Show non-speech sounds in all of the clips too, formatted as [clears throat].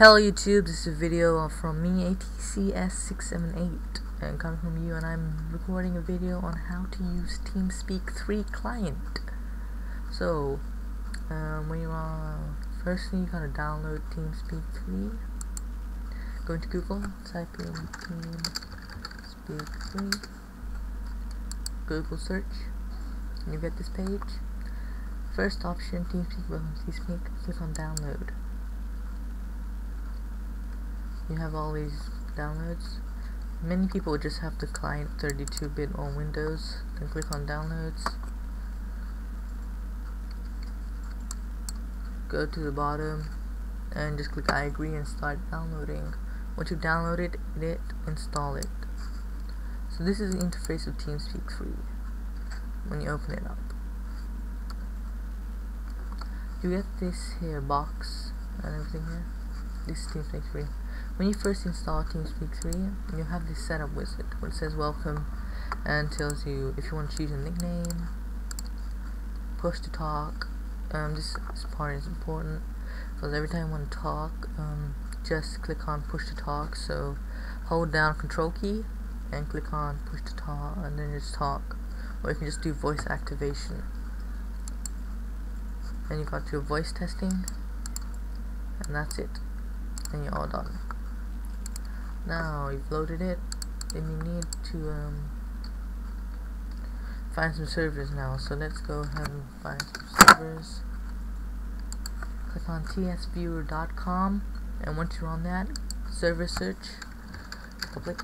Hello YouTube, this is a video from me, ATCS678, and coming from you, and I'm recording a video on how to use TeamSpeak 3 client. So, um, when you're on, firstly you gotta download TeamSpeak 3, go into Google, type in TeamSpeak 3, Google search, and you get this page. First option, TeamSpeak, TeamSpeak, click on download you have all these downloads. Many people just have the client 32-bit on Windows then click on downloads. Go to the bottom and just click I agree and start downloading. Once you've downloaded it install it. So this is the interface of TeamSpeak 3 when you open it up. You get this here box and everything here this is TeamSpeak 3 when you first install TeamSpeak 3, you have this setup wizard where it says welcome and tells you if you want to choose a nickname, push to talk. Um, this, this part is important because every time you want to talk, um, just click on push to talk. So hold down control key and click on push to talk and then just talk. Or you can just do voice activation. And you got your voice testing and that's it. And you're all done now you've loaded it then you need to um, find some servers now. So let's go ahead and find some servers. Click on tsviewer.com and once you're on that server search public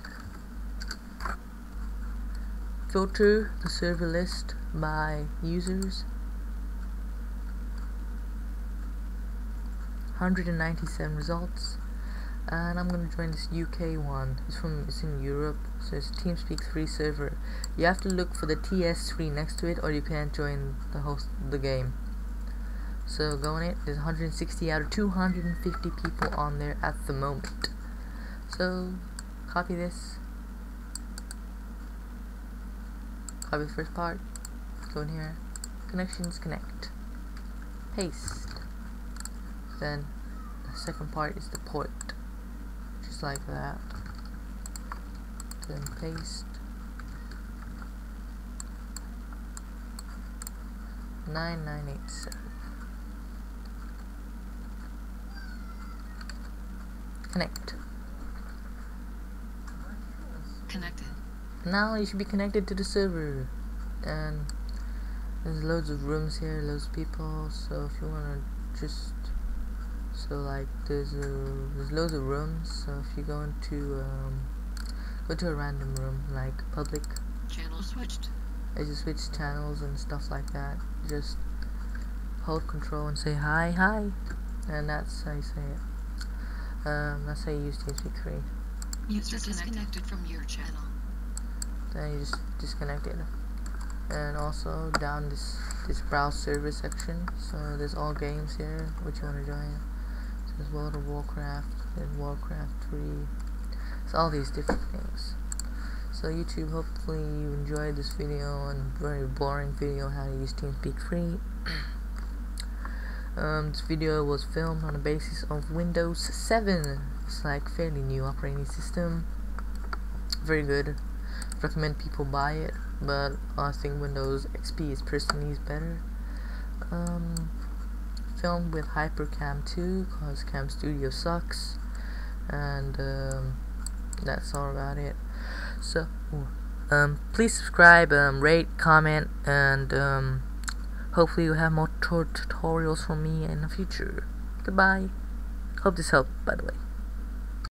filter the server list by users 197 results and I'm gonna join this UK one. It's from it's in Europe, so it's TeamSpeak 3 server. You have to look for the TS3 next to it, or you can't join the host the game. So go on it. There's 160 out of 250 people on there at the moment. So copy this. Copy the first part. Go in here. Connections connect. Paste. Then the second part is the port. Just like that. Then paste. 9987 connect. Connected. Now you should be connected to the server. And there's loads of rooms here loads of people so if you want to just so like there's a there's loads of rooms so if you go into um, go to a random room like public channel switched. As you switch channels and stuff like that. Just hold control and say hi hi. And that's how you say it. Um, that's how you use TeamSpeak 3 user disconnected from your channel. Then you just disconnect it. And also down this this browse server section. So there's all games here. Which you want to join there's World of Warcraft and Warcraft 3 so all these different things. So YouTube hopefully you enjoyed this video and very boring video how to use TeamSpeak 3 [clears throat] um, this video was filmed on the basis of Windows 7 it's like fairly new operating system. Very good. Recommend people buy it but I think Windows XP is personally is better. Um, filmed with Hypercam 2 because Cam Studio sucks. And um, that's all about it. So um, please subscribe um, rate comment and um, hopefully you'll have more tutorials from me in the future. Goodbye. Hope this helped by the way